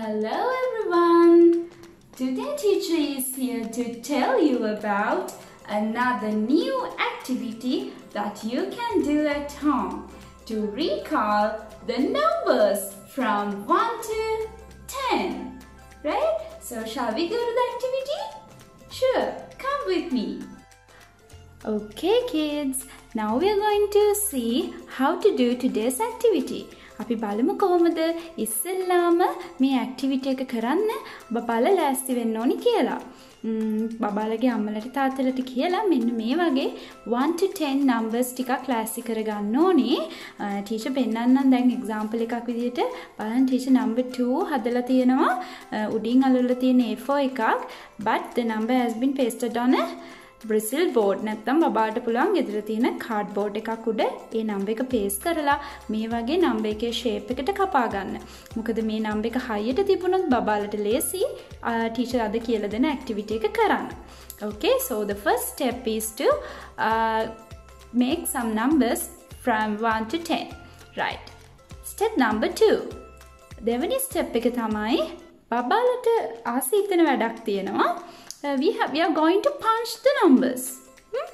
Hello everyone! Today teacher is here to tell you about another new activity that you can do at home to recall the numbers from 1 to 10. Right? So shall we go to the activity? Sure, come with me. Okay kids, now we are going to see how to do today's activity. අපි බලමු කොහොමද ඉස්සෙල්ලාම මේ activity එක කරන්න බබාල ලෑස්ති වෙන්න ඕනි කියලා. බබාලගේ අම්මලට තාත්තලට කියලා මෙන්න මේ වගේ 1 to 10 numbers ටිකක් ලෑස්ති කරගන්න ඕනේ. ටීචර් පෙන්වන්නම් දැන් එක්සැම්පල් එකක් විදිහට බලන්න ටීචර් number 2 හදලා තියෙනවා. උඩින් අලවලා තියෙන A4 එකක් but the number has been pasted on a Bristol board නැත්තම් බාට පුළුවන් ගෙදර තියෙන කාඩ් බෝඩ් එකක් උඩ ඒ නම්බ එක පේස් කරලා මේ වගේ නම්බ එකේ ෂේප් එකට කපාගන්න. මොකද මේ නම්බ එක හයියට තිබුණොත් බබාලට ලේසි ටීචර් අද කියල දෙන ඇක්ටිවිට එක කරන්න. Okay, so the first step is to uh, make some numbers from 1 to 10. Right. Step number 2. දෙවනි ස්ටෙප් එක තමයි බබාලට ආසීතන වැඩක් තියෙනවා. Uh, we have we are going to punch the numbers. Hmm?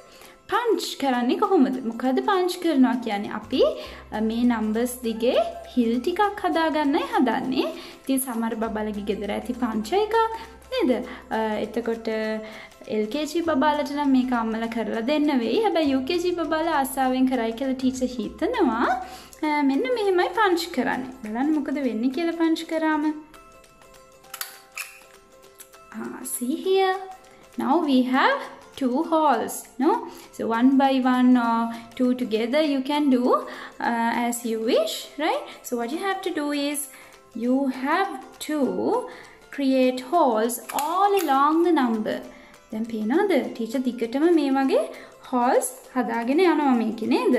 Punch කරන්නේ කොහොමද? මොකද පංච් කරනවා කියන්නේ? අපි uh, මේ නම්බර්ස් දිගේ හිල් ටිකක් හදාගන්නයි හදන්නේ. ඉතින් සමහර බබාලගේ ගෙදර ඇති පංච එකක් නේද? Uh, එතකොට uh, LKG බබාලට නම් මේක අම්මලා කරලා දෙන්න වෙයි. හැබැයි UKG බබාලා ආසාවෙන් කරයි කියලා ටීචර් හිතනවා. මෙන්න මෙහෙමයි පංච් කරන්නේ. බලන්න මොකද වෙන්නේ කියලා පංච් කරාම. Uh, see here. Now we have two holes no? So one by one or two together you can do uh, as you wish right? So what you have to do is you have to create holes all along the number. දැන් පේනවද teacher දිගටම මේ වගේ holes හදාගෙන යනවා මේකේ නේද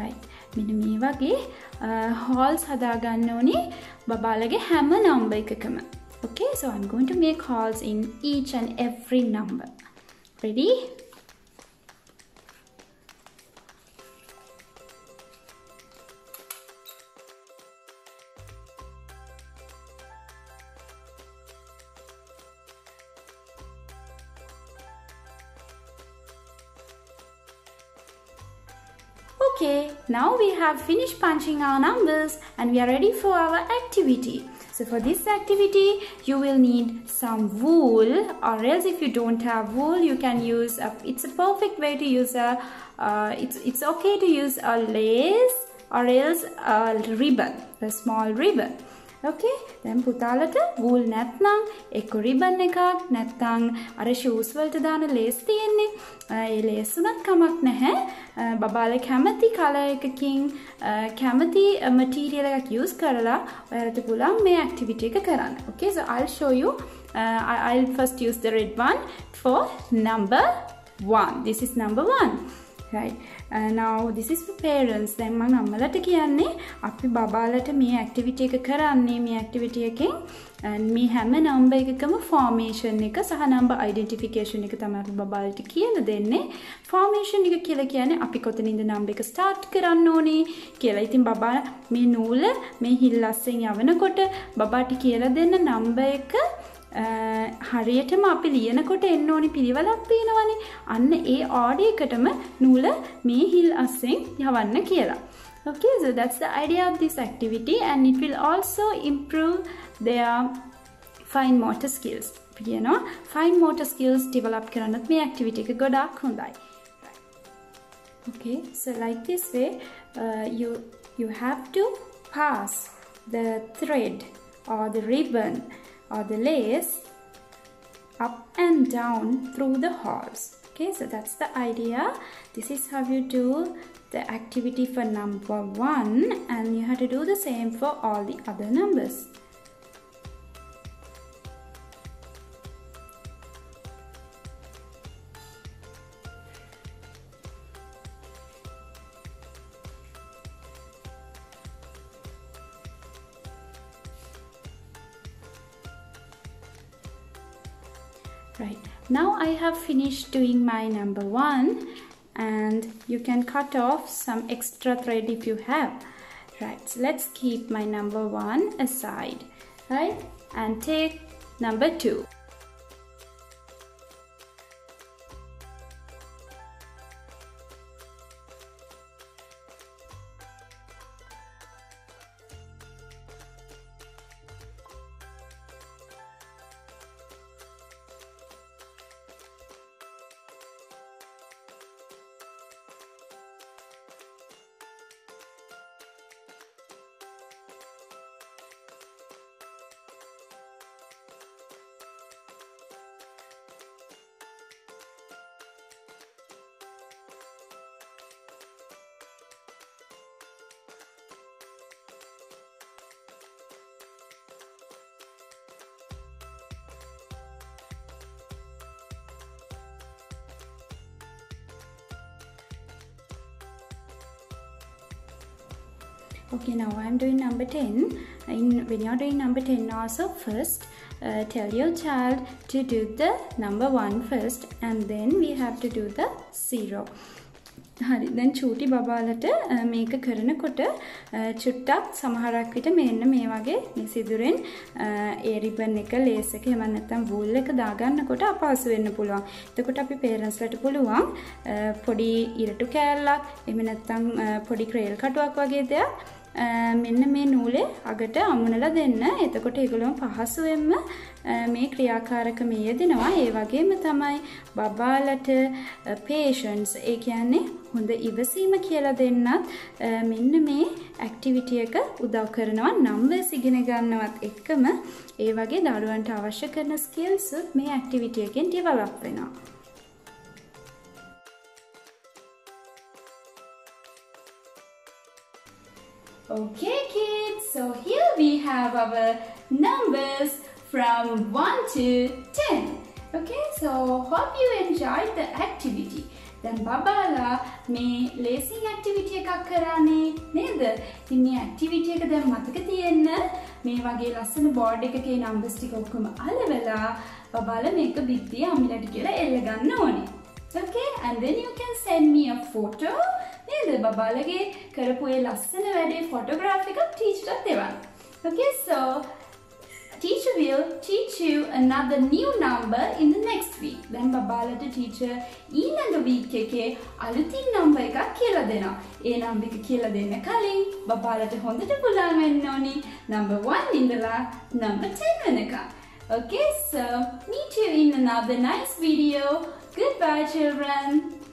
right මෙන්න මේ වගේ හෝල්ස් හදාගන්න ඕනේ බබාලගේ හැම නම්බර් එකකම. Okay so i'm going to make holes in each and every number. Ready? Okay, now we have finished punching our numbers and we are ready for our activity. So for this activity, you will need some wool or else if you don't have wool, you can use, a, it's a perfect way to use a, uh, it's, it's okay to use a lace or else a ribbon, a small ribbon. Okay දැන් පුතාලට wool නැත්නම් එක්ක ribbon එකක් නැත්තං අර shoes වලට දාන ලේස් තියෙන්නේ. ඒ ලේස් උනත් කමක් නැහැ. බබාල කැමති කල එකකින් කැමති මටීරියල් එකක් යූස් කරලා ඔයාලට පුළුවන් මේ ඇක්ටිවිටි එක කරන්න. Okay so i'll show you. uh, i'll first use the red one for number 1 this is number 1 right? Uh, now this is for parents. දැන් මම අම්මලට කියන්නේ අපි බබාලට මේ ඇක්ටිවිටි එක කරන්නේ මේ ඇක්ටිවිටි එකෙන් මේ හැම නම්බර් එකකම ෆෝමේෂන් එක සහ නම්බර් අයිඩෙන්ටිෆිකේෂන් එක තමයි අපි බබාලට කියලා දෙන්නේ. ෆෝමේෂන් එක කියලා කියන්නේ අපි කොතනින්ද නම්බර් එක ස්ටාර්ට් කරන්න ඕනේ කියලා. ඉතින් බබා මේ නූල මේ හිල් අස්සෙන් යවනකොට බබාට කියලා දෙන්න නම්බර් එක හරියටම අපි ලියනකොට එන්න ඕනි පිළිවලක් තියෙනවනේ අන්න ඒ ආඩියකටම නූල මේ හිල් අස්සෙන් යවන්න කියලා. Okay, so that's the idea of this activity and it will also improve their fine motor skills. කියනවා fine motor skills develop කරන්නත් මේ activity එක ගොඩාක් හොඳයි. Okay, so like this way uh, you you have to pass the thread or the ribbon or the lace up and down through the holes okay so that's the idea. This is how you do the activity for number one and you have to do the same for all the other numbers Right, now I have finished doing my number one and you can cut off some extra thread if you have. Right, so let's keep my number one aside, right? And take number two. Okay now i'm doing number 10 in when you're doing number 10 also first uh, tell your child to do the number one first and then we have to do the zero හරි දැන් චූටි බබාලට මේක කරනකොට චුට්ටක් සමහරක් විට මෙන්න මේ වගේ මේ සිදුරෙන් ඒ රිබන් එක ලේස් එක එහෙම නැත්නම් වූල් එක දාගන්නකොට අපහසු වෙන්න පුළුවන්. එතකොට අපි පේරන්ට්ස්ලට පුළුවන් පොඩි ඉරටු කෑල්ලක් එහෙම නැත්නම් පොඩි ක්‍රේල් කටුවක් වගේ දෙයක් මෙන්න මේ නූලේ අගට අමුණලා දෙන්න. එතකොට ඒගොල්ලෝ පහසුවෙන්ම මේ ක්‍රියාකාරකම යෙදෙනවා. ඒ වගේම තමයි බබාලට patience ඒ කියන්නේ හොඳ ඉවසීම කියලා දෙන්නත් මෙන්න මේ ඇක්ටිවිටි එක උදව් කරනවා. නම්බර්ස් ඉගෙන ගන්නවත් එක්කම ඒ වගේ දරුවන්ට අවශ්‍ය කරන ස්කිල්ස් මේ ඇක්ටිවිටි එකෙන් ඩෙවලොප් වෙනවා. Okay kids, so here we have our numbers from 1 to 10. Okay, so hope you enjoyed the activity. දැන් බබාලා මේ ලේසින් ඇක්ටිවිටි එකක් කරන්නේ නේද? ඉතින් මේ ඇක්ටිවිටි එක දැන් මතක තියෙන්න මේ වගේ ලස්සන බෝඩ් එකකේ නම්බර්ස් ටික ඔක්කොම අලවලා බබාලා මේක බිත්තිය අමිලට කියලා එල්ල ගන්න ඕනේ. Okay, and then you can send me a photo නේද බබාලගේ කරපු ඒ ලස්සන වැඩේ ෆොටෝග්‍රාෆ් එකක් ටීචර්ට දෙවන්න. Okay, so teacher will teach you another new number in the next week. දැන් බබාලට teacher ඊළඟ week එකේ අලුතින් number එකක් කියලා දෙනවා. ඒ number එක කියලා දෙන්න කලින් බබාලට හොඳට පුළුවන් වෙන්න ඕනි number 1 ඉඳලා number 10 වෙනකම්. Okay, so meet you in another nice video. Goodbye children.